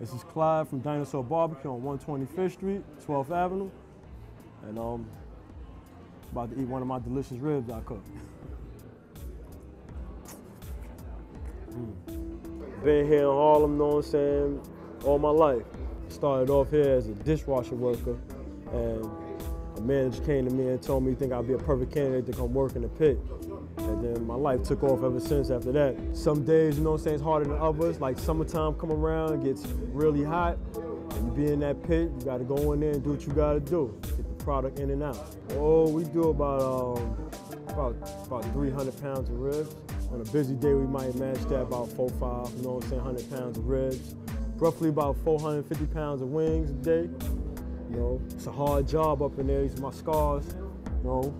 This is Clyde from Dinosaur Bar-B-Que on 125th Street, 12th Avenue. And um, about to eat one of my delicious ribs I cooked. mm. Been here in Harlem, know what I'm saying, all my life. Started off here as a dishwasher worker and a manager came to me and told me he think I'd be a perfect candidate to come work in the pit. And then my life took off ever since after that. Some days, you know what I'm saying, it's harder than others. Like summertime come around, it gets really hot, and you be in that pit, you gotta go in there and do what you gotta do. Get the product in and out. Oh, we do about um, about about 300 pounds of ribs. On a busy day, we might match that about four, five, you know what I'm saying, 100 pounds of ribs. Roughly about 450 pounds of wings a day. You know, it's a hard job up in there. These are my scars. You know,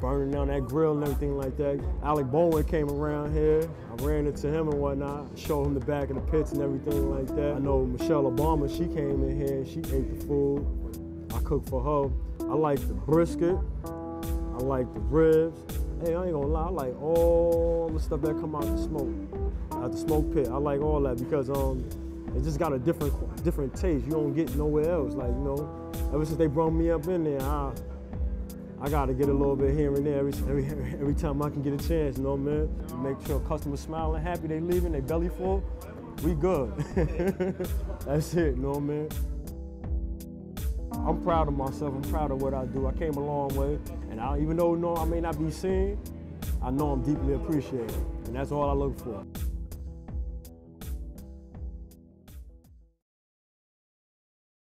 burning down that grill and everything like that. Alec Baldwin came around here. I ran into him and whatnot. Showed him the back of the pits and everything like that. I know Michelle Obama, she came in here she ate the food. I cooked for her. I like the brisket. I like the ribs. Hey, I ain't gonna lie, I like all the stuff that come out the smoke, out the smoke pit. I like all that because um, it just got a different different taste. You don't get nowhere else. Like, you know, ever since they brought me up in there, I, I gotta get a little bit here and there every, every, every time I can get a chance, you know, man. Make sure customers smiling, happy, they leaving, they belly full, we good. That's it, you know, man. I'm proud of myself, I'm proud of what I do. I came a long way, and I, even though know, I may not be seen, I know I'm deeply appreciated, and that's all I look for.